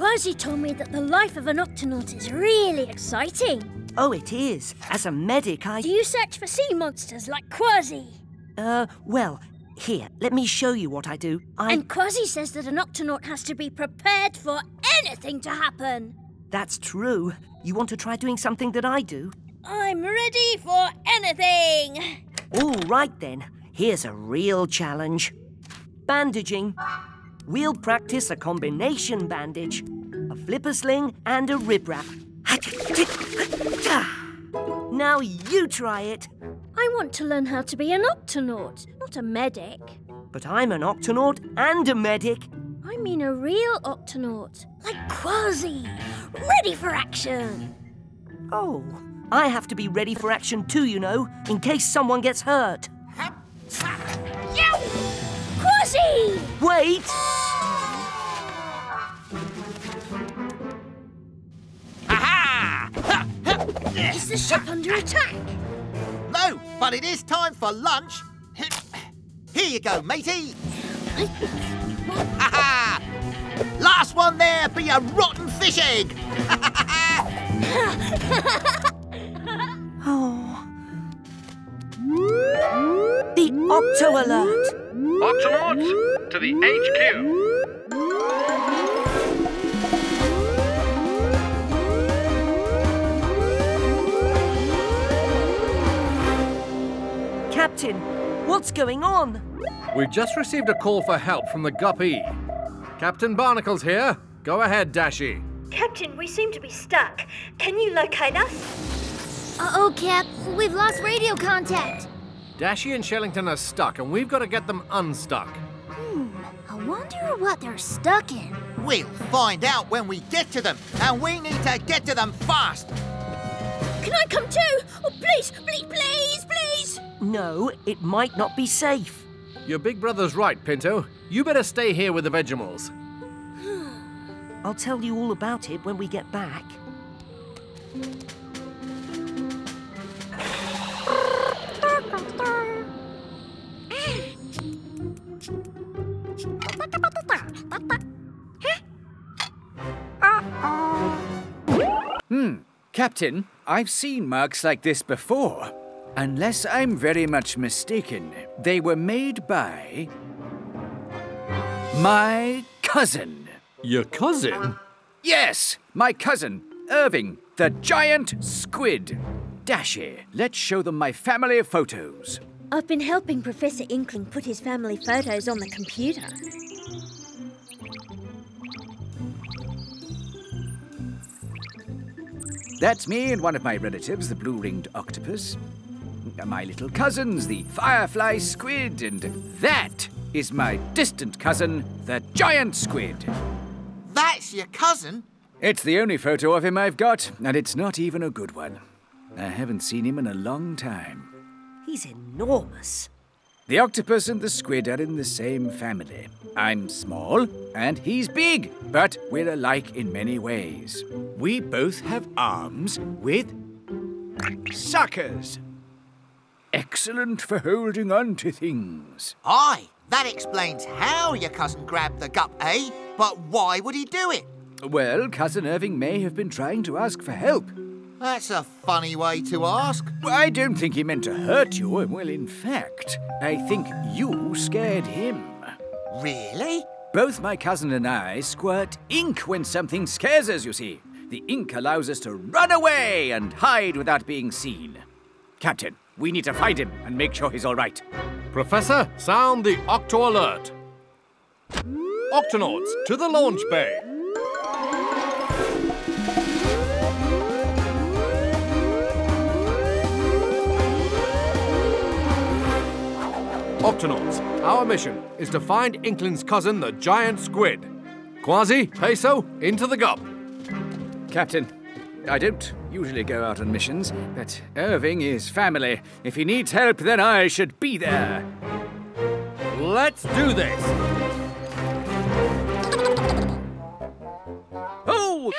Kwazii told me that the life of an octonaut is really exciting. Oh, it is. As a medic, I... Do you search for sea monsters like Kwazii? Uh, well, here, let me show you what I do. I... And Kwazii says that an octonaut has to be prepared for anything to happen. That's true. You want to try doing something that I do? I'm ready for anything. All right, then. Here's a real challenge. Bandaging. We'll practice a combination bandage. A flipper sling and a rib wrap. Now you try it. I want to learn how to be an octonaut, not a medic. But I'm an octonaut and a medic. I mean a real octonaut, like Kwazii, ready for action. Oh, I have to be ready for action too, you know, in case someone gets hurt. Kwazii! Wait! Aha! Is the ship under attack? No, but it is time for lunch. Here you go, matey. Ha Last one there be a rotten fish egg. Oh. The Octo Alert! Octonauts, to the HQ. Captain, what's going on? We've just received a call for help from the Guppy. Captain Barnacle's here. Go ahead, Dashi. Captain, we seem to be stuck. Can you locate us? Uh-oh, Cap. We've lost radio contact. Dashi and Shellington are stuck, and we've got to get them unstuck. Hmm, I wonder what they're stuck in. We'll find out when we get to them, and we need to get to them fast. Can I come too? Oh, please, please, please, please. No, it might not be safe. Your big brother's right, Pinto. You better stay here with the Vegimals. I'll tell you all about it when we get back. Captain, I've seen marks like this before. Unless I'm very much mistaken, they were made by. my cousin. Your cousin? Yes, my cousin, Irving, the giant squid. Dashi, let's show them my family photos. I've been helping Professor Inkling put his family photos on the computer. That's me and one of my relatives, the blue ringed octopus. My little cousins, the firefly squid, and that is my distant cousin, the giant squid. That's your cousin? It's the only photo of him I've got, and it's not even a good one. I haven't seen him in a long time. He's enormous. The octopus and the squid are in the same family. I'm small and he's big, but we're alike in many ways. We both have arms with suckers. Excellent for holding on to things. Aye, that explains how your cousin grabbed the gup, eh? But why would he do it? Well, Cousin Irving may have been trying to ask for help. That's a funny way to ask. I don't think he meant to hurt you. Well, in fact, I think you scared him. Really? Both my cousin and I squirt ink when something scares us, you see. The ink allows us to run away and hide without being seen. Captain, we need to find him and make sure he's all right. Professor, sound the Octo Alert. Octonauts, to the launch bay. Octonauts, our mission is to find Inkling's cousin, the giant squid. Kwazii, Peso, into the gup. Captain, I don't usually go out on missions, but Irving is family. If he needs help, then I should be there. Let's do this. Oh,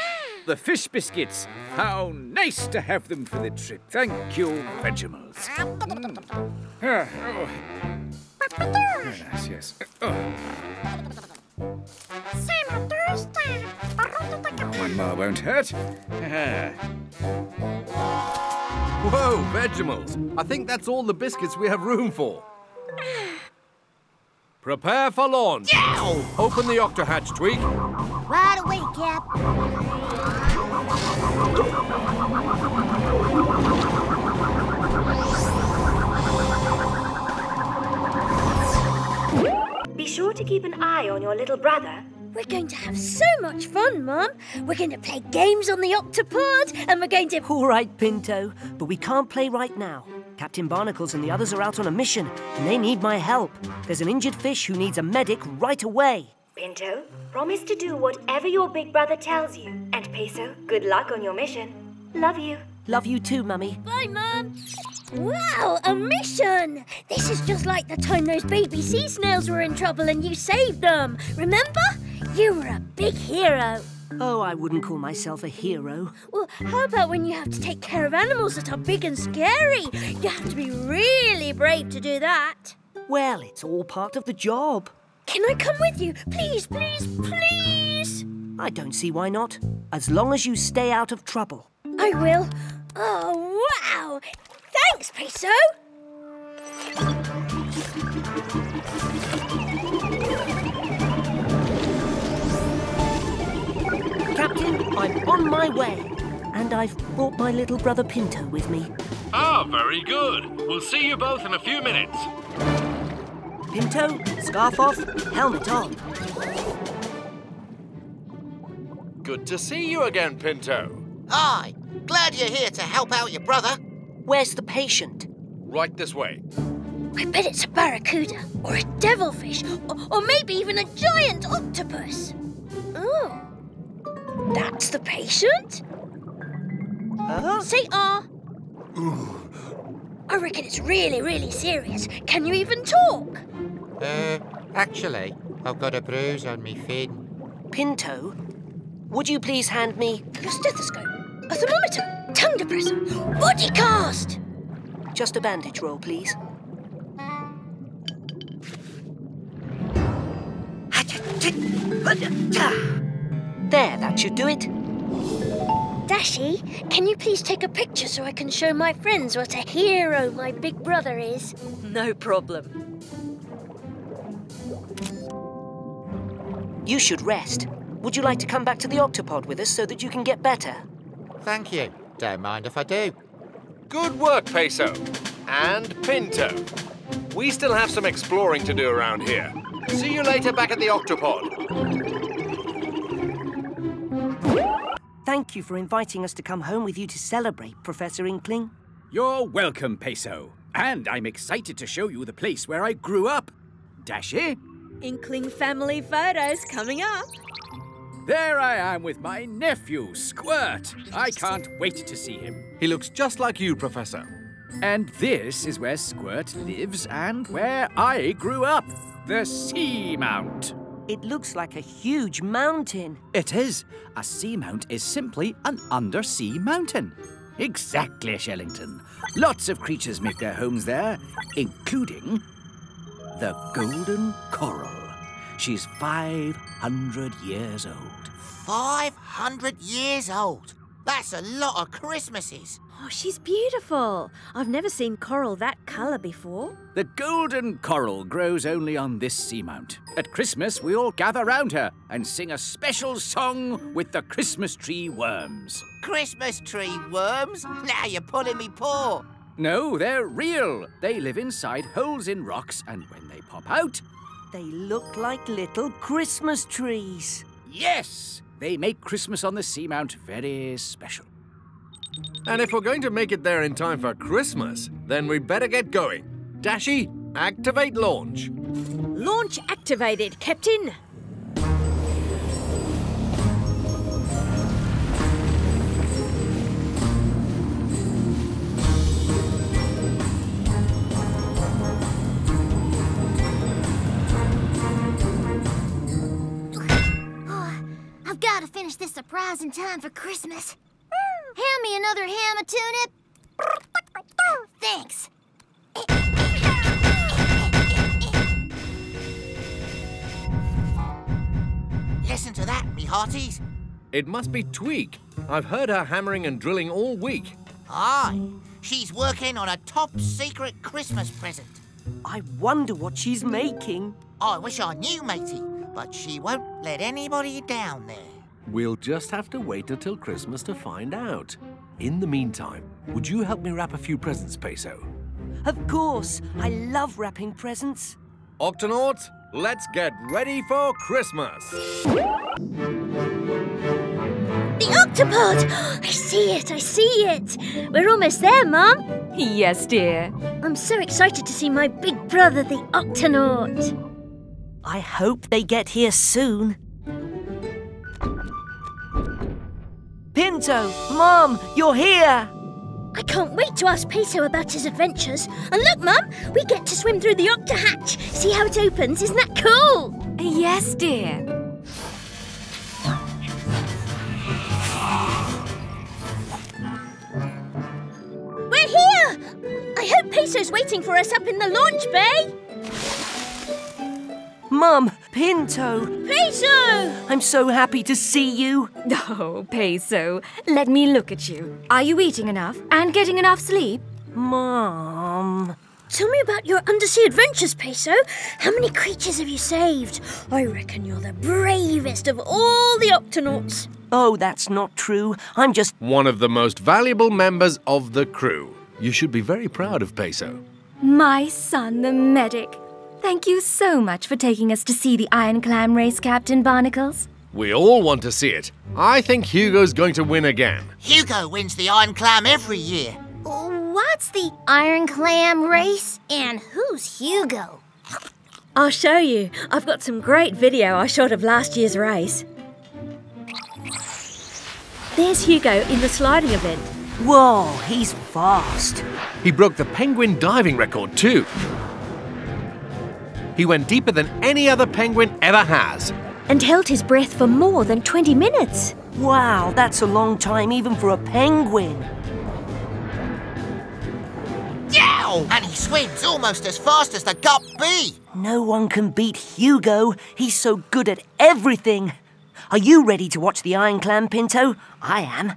the fish biscuits. How nice to have them for the trip. Thank you, Vegimals. Ah, oh. Yes, yes. One more won't hurt. Whoa, Vegimals! I think that's all the biscuits we have room for. Prepare for launch. Open the octohatch, Tweak. Right away, Cap. To keep an eye on your little brother. We're going to have so much fun, Mum. We're going to play games on the Octopod, and we're going to. All right, Pinto, but we can't play right now. Captain Barnacles and the others are out on a mission, and they need my help. There's an injured fish who needs a medic right away. Pinto, promise to do whatever your big brother tells you. And Peso, good luck on your mission. Love you. Love you too, Mummy. Bye, Mum. Wow, a mission! This is just like the time those baby sea snails were in trouble and you saved them. Remember? You were a big hero. Oh, I wouldn't call myself a hero. Well, how about when you have to take care of animals that are big and scary? You have to be really brave to do that. Well, it's all part of the job. Can I come with you? Please, please, please. I don't see why not, as long as you stay out of trouble. I will. Oh, wow! Thanks, Peso. Captain, I'm on my way. And I've brought my little brother Pinto with me. Ah, very good. We'll see you both in a few minutes. Pinto, scarf off, helmet on. Good to see you again, Pinto. Aye, glad you're here to help out your brother. Where's the patient? Right this way. I bet it's a barracuda, or a devilfish, or, or maybe even a giant octopus. Oh, that's the patient? Huh? Say ah. I reckon it's really, really serious. Can you even talk? Uh, actually, I've got a bruise on me fin. Pinto, would you please hand me Your stethoscope, a thermometer, tongue depressor, body cast. just a bandage roll, please? There, that should do it. Dashi, can you please take a picture so I can show my friends what a hero my big brother is? No problem. You should rest. Would you like to come back to the octopod with us so that you can get better? Thank you. Don't mind if I do. Good work, Peso. And Pinto. We still have some exploring to do around here. See you later back at the Octopod. Thank you for inviting us to come home with you to celebrate, Professor Inkling. You're welcome, Peso. And I'm excited to show you the place where I grew up. Dashi, Inkling family photos coming up. There I am with my nephew, Squirt. I can't wait to see him. He looks just like you, Professor. And this is where Squirt lives and where I grew up. The Seamount. It looks like a huge mountain. It is. A seamount is simply an undersea mountain. Exactly, Shellington. Lots of creatures make their homes there, including the golden coral. She's 500 years old. 500 years old. That's a lot of Christmases. Oh, she's beautiful. I've never seen coral that colour before. The golden coral grows only on this seamount. At Christmas, we all gather round her and sing a special song with the Christmas tree worms. Christmas tree worms? Now you're pulling me poor. No, they're real. They live inside holes in rocks, and when they pop out, They look like little Christmas trees. yes, they make Christmas on the seamount very special. And if we're going to make it there in time for Christmas, then we better get going. Dashi, activate launch. Launch activated, Captain. Finish this surprise in time for Christmas. Hand me another ham of tuna. Thanks. Listen listen to that, me hearties. It must be Tweak. I've heard her hammering and drilling all week. Aye, she's working on a top secret Christmas present. I wonder what she's making. I wish I knew, matey, but she won't let anybody down there. We'll just have to wait until Christmas to find out. In the meantime, would you help me wrap a few presents, Peso? Of course, I love wrapping presents. Octonauts, let's get ready for Christmas! The octopod! I see it, I see it. We're almost there, Mum. Yes, dear. I'm so excited to see my big brother, the Octonaut. I hope they get here soon. Pinto, Mom, you're here! I can't wait to ask Peso about his adventures. And look, Mum, we get to swim through the octohatch. See how it opens? Isn't that cool? Yes, dear. We're here! I hope Peso's waiting for us up in the launch bay. Mum, Pinto, Peso! I'm so happy to see you. Oh, Peso, let me look at you. Are you eating enough and getting enough sleep? Mom. Tell me about your undersea adventures, Peso. How many creatures have you saved? I reckon you're the bravest of all the Octonauts. Oh, that's not true. I'm just. One of the most valuable members of the crew. You should be very proud of Peso. My son, the medic. Thank you so much for taking us to see the Iron Clam race, Captain Barnacles. We all want to see it. I think Hugo's going to win again. Hugo wins the Iron Clam every year. What's the Iron Clam race? And who's Hugo? I'll show you. I've got some great video I shot of last year's race. There's Hugo in the sliding event. Whoa, he's fast. He broke the penguin diving record, too. He went deeper than any other penguin ever has. And held his breath for more than 20 minutes. Wow, that's a long time even for a penguin. Yow! And he swims almost as fast as the Gup Bee. No one can beat Hugo. He's so good at everything. Are you ready to watch the Iron Clam, Pinto? I am.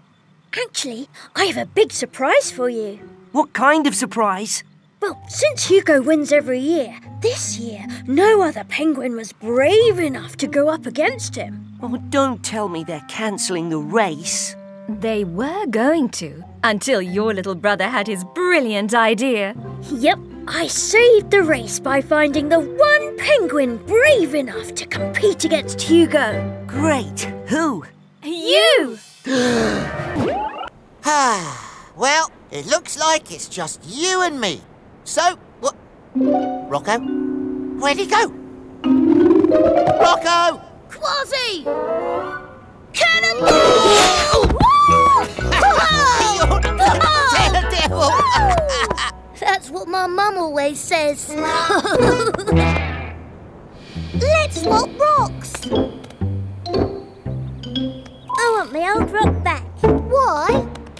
Actually, I have a big surprise for you. What kind of surprise? Well, since Hugo wins every year, this year no other penguin was brave enough to go up against him. Oh, don't tell me they're cancelling the race. They were going to, until your little brother had his brilliant idea. Yep, I saved the race by finding the one penguin brave enough to compete against Hugo. Great. Who? You! Ah, well, it looks like it's just you and me. So, what? Rocco? Where'd he go? Rocco! Kwazii! Cannonball! Daredevil! That's what my mum always says. Let's swap rocks. I want my old rock back.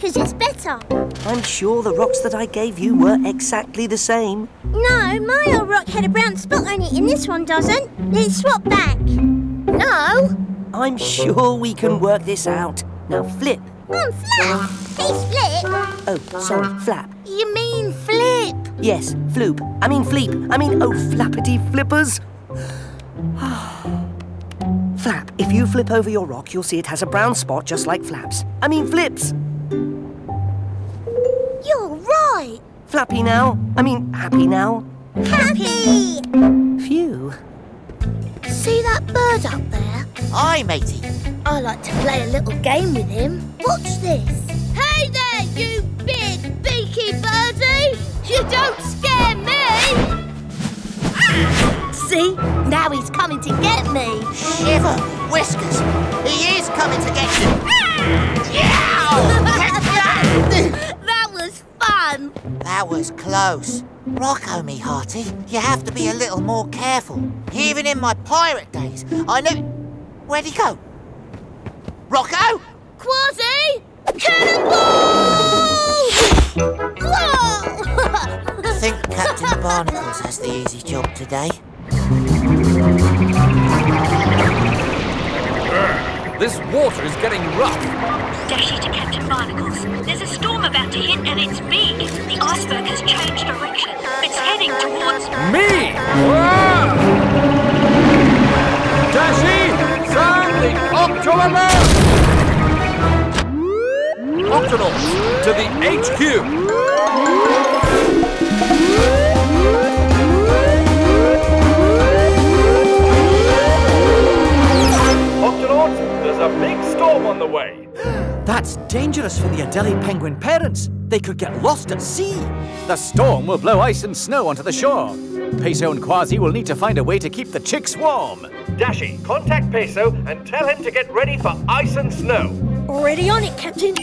Because it's better. I'm sure the rocks that I gave you were exactly the same. No, my old rock had a brown spot on it and this one doesn't. Let's swap back. No. I'm sure we can work this out. Now flip. I'm Flap. Hey, Flip. Oh, sorry, flap. You mean Flip? Yes, floop. I mean fleep. I mean, oh, flappity flippers. Flap, if you flip over your rock, you'll see it has a brown spot just like Flap's. I mean flips. Flappy now. I mean happy now. Happy. Phew. See that bird up there? Aye, matey. I like to play a little game with him. Watch this. Hey there, you big beaky birdie! You don't scare me! See? Now he's coming to get me. Shiver, Whiskers. He is coming to get you. Yow! That was fun. that was close. Rocco, me hearty, you have to be a little more careful. Even in my pirate days, I knew. Where'd he go? Rocco? Kwazii! Cannonball! Whoa! I think Captain Barnacles has the easy job today. This water is getting rough. Dashi to Captain Barnacles. There's a storm about to hit and it's big. The iceberg has changed direction. It's heading towards... Me! Ah! Whoa! Dashi, sound the Octo Alert! To the HQ! A big storm on the way. That's dangerous for the Adelie penguin parents. They could get lost at sea. The storm will blow ice and snow onto the shore. Peso and Kwazii will need to find a way to keep the chicks warm. Dashi, contact Peso and tell him to get ready for ice and snow. Already on it, Captain.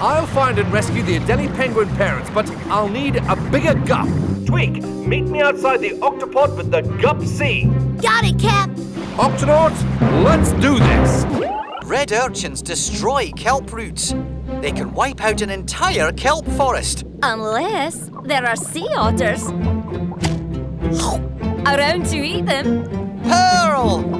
I'll find and rescue the Adelie penguin parents, but I'll need a bigger gup. Tweak, meet me outside the octopod with the Gup C. Got it, Cap. Octonauts, let's do this! Red urchins destroy kelp roots. They can wipe out an entire kelp forest. Unless there are sea otters around to eat them. Pearl!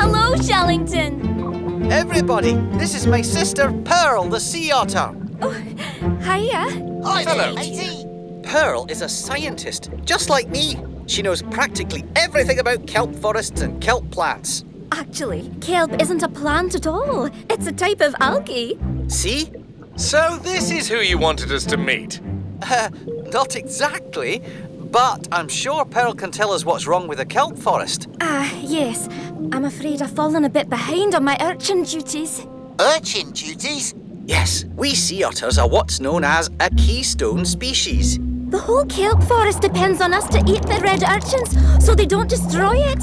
Hello, Shellington. Everybody, this is my sister Pearl, the sea otter. Oh, hiya. Hi Hello. there, matey. Pearl is a scientist, just like me. She knows practically everything about kelp forests and kelp plants. Actually, kelp isn't a plant at all. It's a type of algae. See? So this is who you wanted us to meet. Uh, not exactly, but I'm sure Pearl can tell us what's wrong with the kelp forest. Ah, yes. I'm afraid I've fallen a bit behind on my urchin duties. Urchin duties? Yes, we sea otters are what's known as a keystone species. The whole kelp forest depends on us to eat the red urchins so they don't destroy it.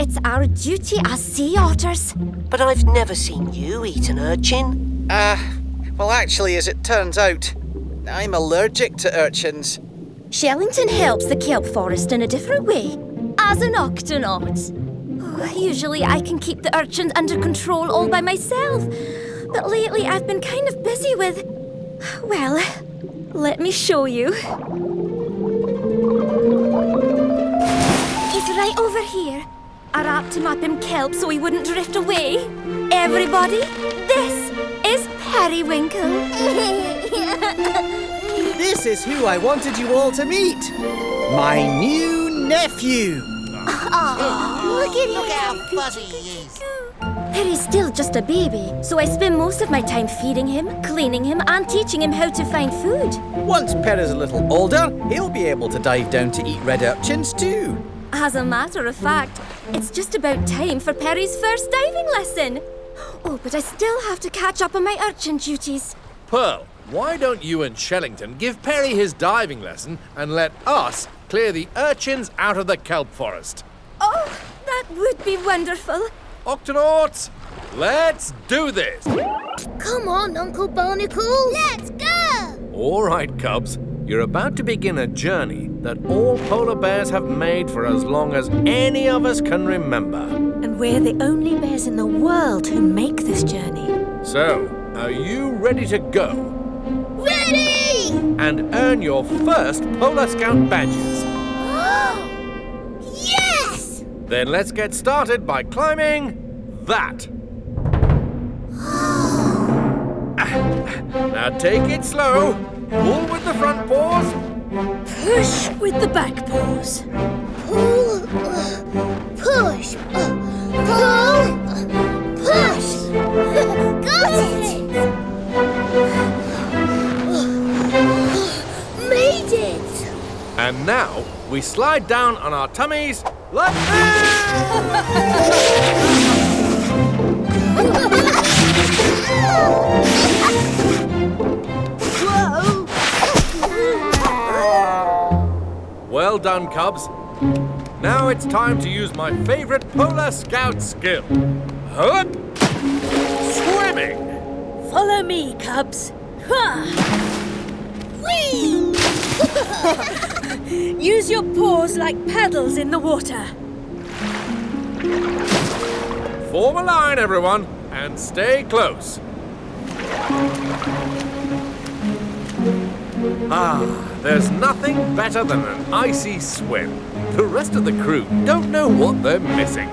It's our duty as sea otters. But I've never seen you eat an urchin. Uh, well, actually, as it turns out, I'm allergic to urchins. Shellington helps the kelp forest in a different way, as an octonaut. Oh, Usually I can keep the urchins under control all by myself, but lately I've been kind of busy with. Well, let me show you. He's right over here. I wrapped him up in kelp so he wouldn't drift away. Everybody, this is Periwinkle. This is who I wanted you all to meet. My new nephew. Oh, Look at Look how fuzzy he is. Perry's still just a baby, so I spend most of my time feeding him, cleaning him, and teaching him how to find food. Once Per is a little older, he'll be able to dive down to eat red urchins too. As a matter of fact, it's just about time for Perry's first diving lesson. Oh, but I still have to catch up on my urchin duties. Pearl, why don't you and Shellington give Perry his diving lesson and let us clear the urchins out of the kelp forest? Oh, that would be wonderful. Octonauts, let's do this! Come on, Uncle Barnacle. Let's go. All right, Cubs, you're about to begin a journey that all polar bears have made for as long as any of us can remember. And we're the only bears in the world who make this journey. So, are you ready to go Ready. and earn your first Polar Scout badges? Oh! Yes. Then let's get started by climbing that. Ah, ah. now take it slow. Pull the front paws. Push with the back paws. Pull. uh, Push. uh, Pull. Push. Got it. Made it. And now we slide down on our tummies like Well done, Cubs. Now it's time to use my favorite Polar Scout skill. Hup! Swimming! Follow me, cubs. Use your paws like paddles in the water. Form a line, everyone, and stay close. Ah, there's nothing better than an icy swim. The rest of the crew don't know what they're missing.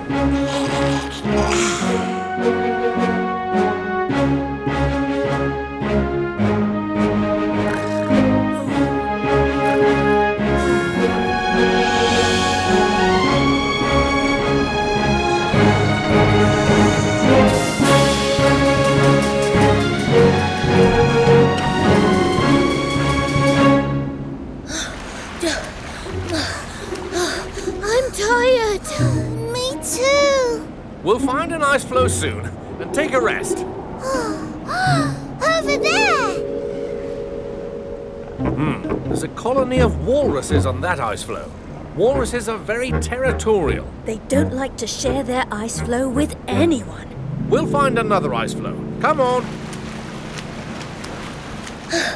Soon and take a rest. Over there! Hmm, there's a colony of walruses on that ice floe. Walruses are very territorial. They don't like to share their ice floe with anyone. We'll find another ice floe. Come on.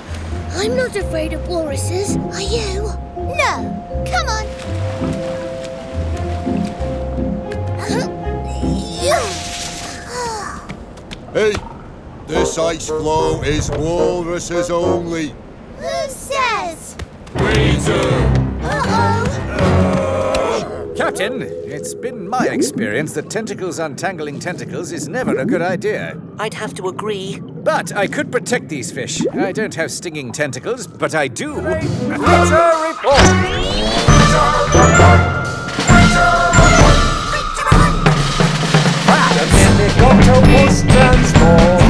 I'm not afraid of walruses, are you? No. Come on. Hey, this ice floe is walruses only. Who says? We do. Uh-oh. Uh... Captain, it's been my experience that tentacles untangling tentacles is never a good idea. I'd have to agree. But I could protect these fish. I don't have stinging tentacles, but I do. Report! Ah, more